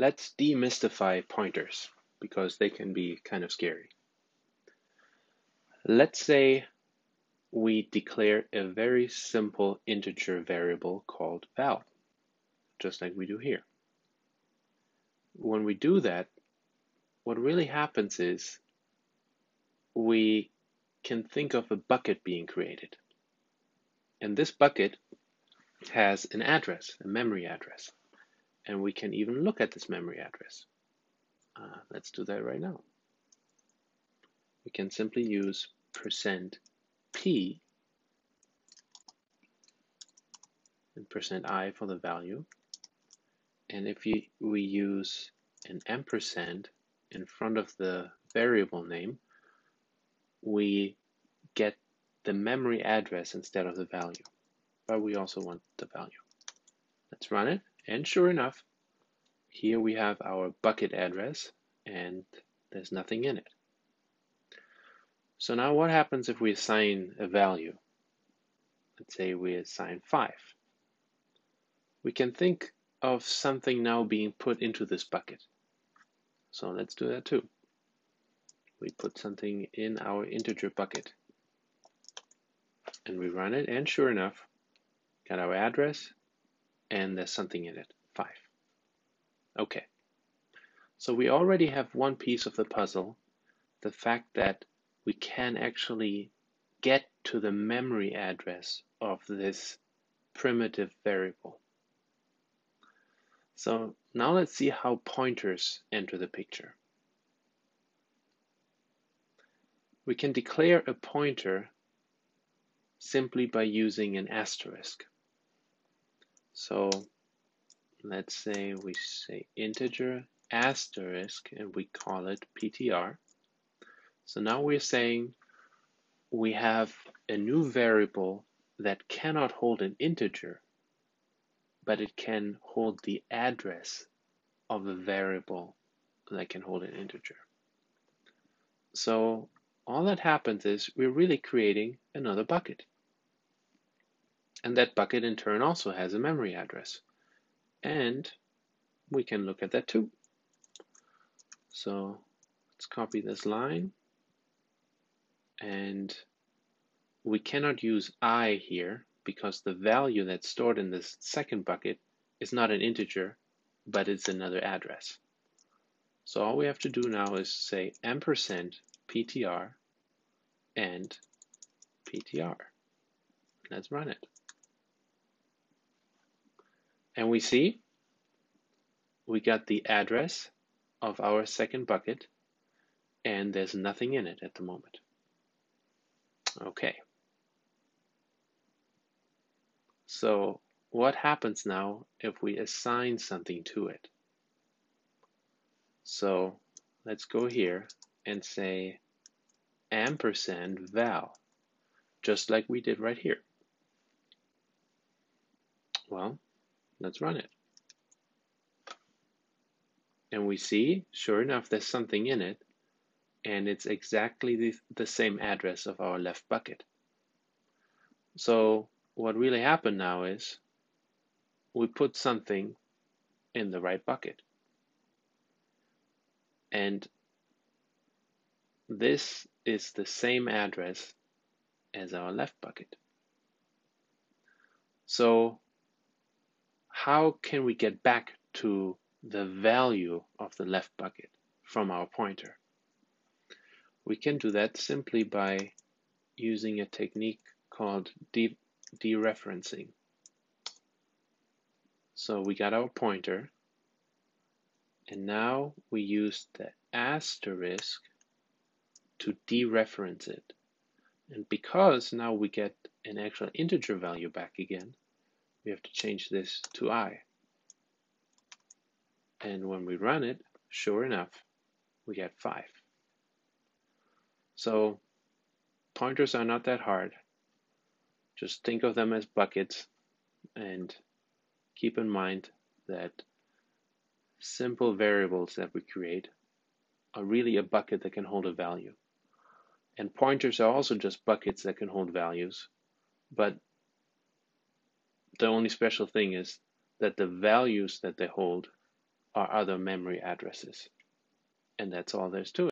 let's demystify pointers because they can be kind of scary. Let's say we declare a very simple integer variable called val, just like we do here. When we do that, what really happens is we can think of a bucket being created. And this bucket has an address, a memory address. And we can even look at this memory address. Uh, let's do that right now. We can simply use percent %p and percent %i for the value. And if you, we use an ampersand in front of the variable name, we get the memory address instead of the value. But we also want the value. Let's run it. And sure enough, here we have our bucket address and there's nothing in it. So now what happens if we assign a value? Let's say we assign 5. We can think of something now being put into this bucket. So let's do that too. We put something in our integer bucket and we run it and sure enough, got our address and there's something in it, 5. Okay, so we already have one piece of the puzzle, the fact that we can actually get to the memory address of this primitive variable. So now let's see how pointers enter the picture. We can declare a pointer simply by using an asterisk. So let's say we say integer asterisk and we call it PTR. So now we're saying we have a new variable that cannot hold an integer but it can hold the address of a variable that can hold an integer. So all that happens is we're really creating another bucket. And that bucket in turn also has a memory address. And we can look at that too. So let's copy this line. And we cannot use i here because the value that's stored in this second bucket is not an integer, but it's another address. So all we have to do now is say ampersand ptr and ptr. Let's run it. And we see we got the address of our second bucket and there's nothing in it at the moment. Okay. So what happens now if we assign something to it? So let's go here and say ampersand val, just like we did right here. Well, let's run it. And we see, sure enough, there's something in it, and it's exactly the, the same address of our left bucket. So what really happened now is we put something in the right bucket. And this is the same address as our left bucket. So how can we get back to the value of the left bucket from our pointer? We can do that simply by using a technique called deep dereferencing. So we got our pointer, and now we use the asterisk to dereference it. And because now we get an actual integer value back again, we have to change this to i. And when we run it, sure enough, we get 5. So pointers are not that hard. Just think of them as buckets and keep in mind that simple variables that we create are really a bucket that can hold a value. And pointers are also just buckets that can hold values, but the only special thing is that the values that they hold are other memory addresses. And that's all there's to it.